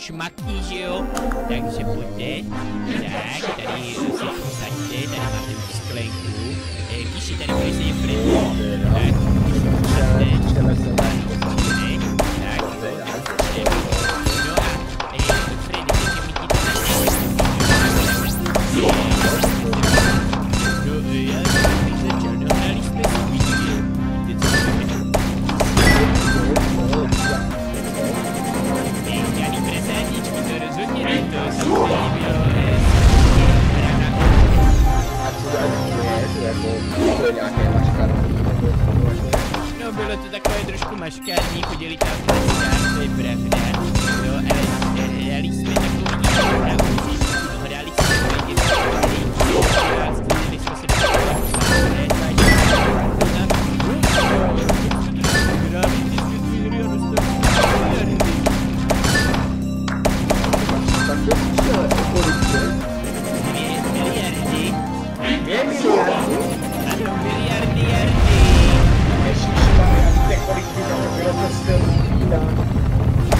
šmaky, že jo? Takže pojďte. Tak, tady si posaďte, tady máte už sklenku. Když tady budeš sedět Freddy, tak už posaďte. nebo to nějaké maškarní, No bylo to takové trošku maškarní, chodili tam ty brevně, no, ale jeli jsme tak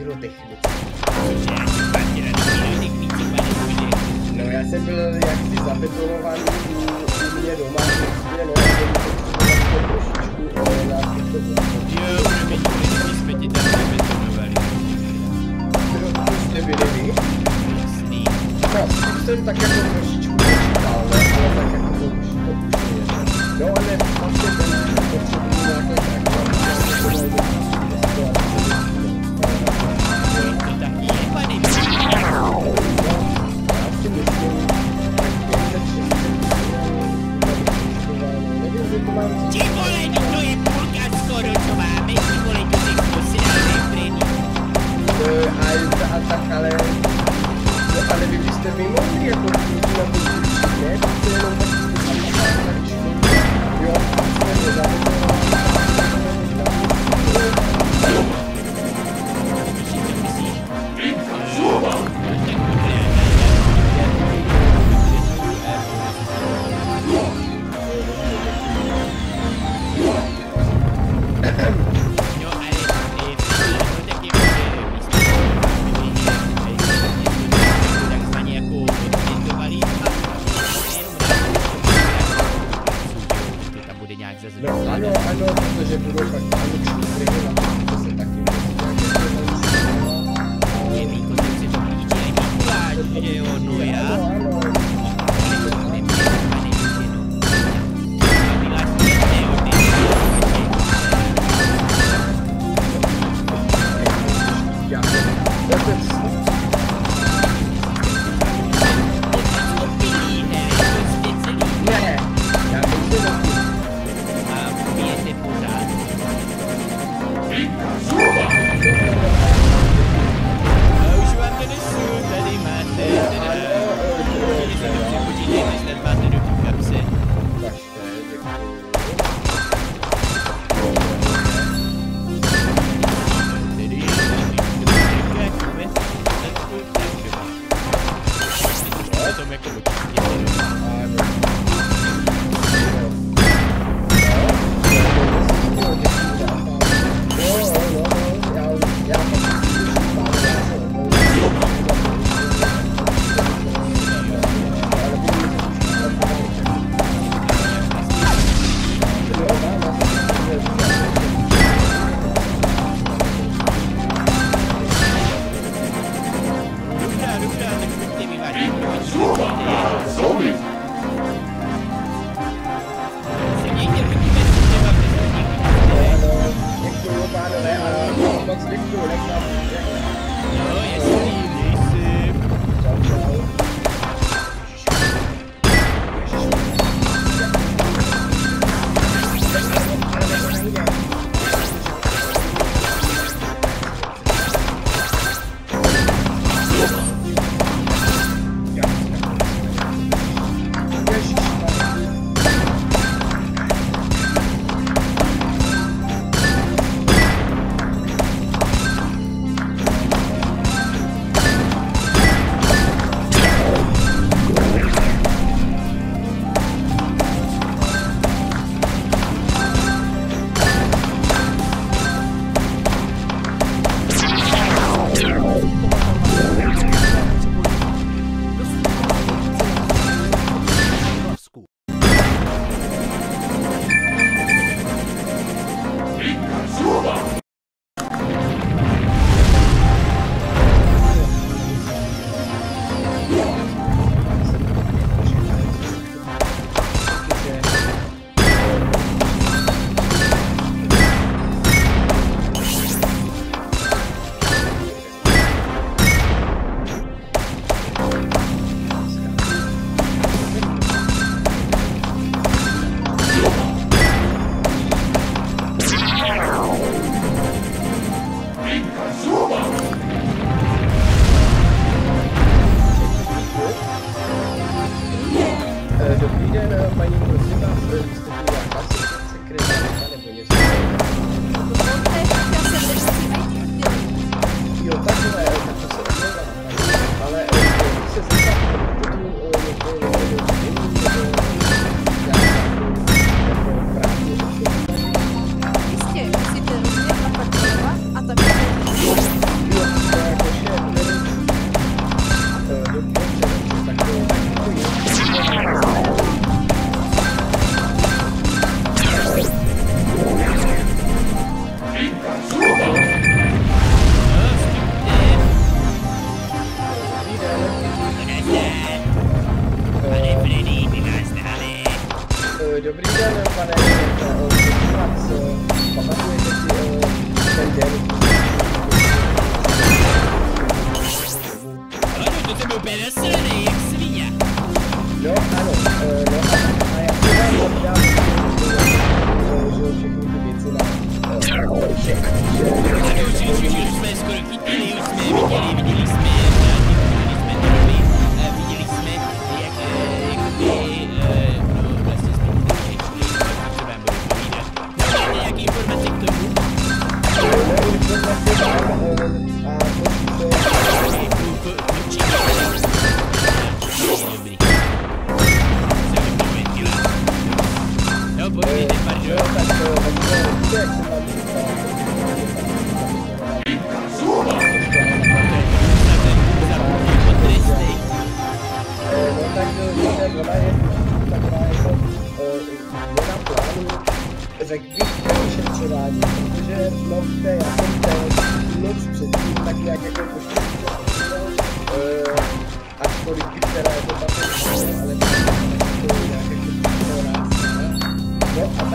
pyrotechniky. No já jsem byl jaksi zabetonovaný u mě doma, jsem tak jako trošičku ale tak jako to už to už je. No ale prostě ten box. Oh, yes.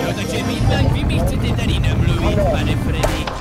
Jönnek, hogy mindenki, mi mit tudod, de nem lőjét, pane Freddy.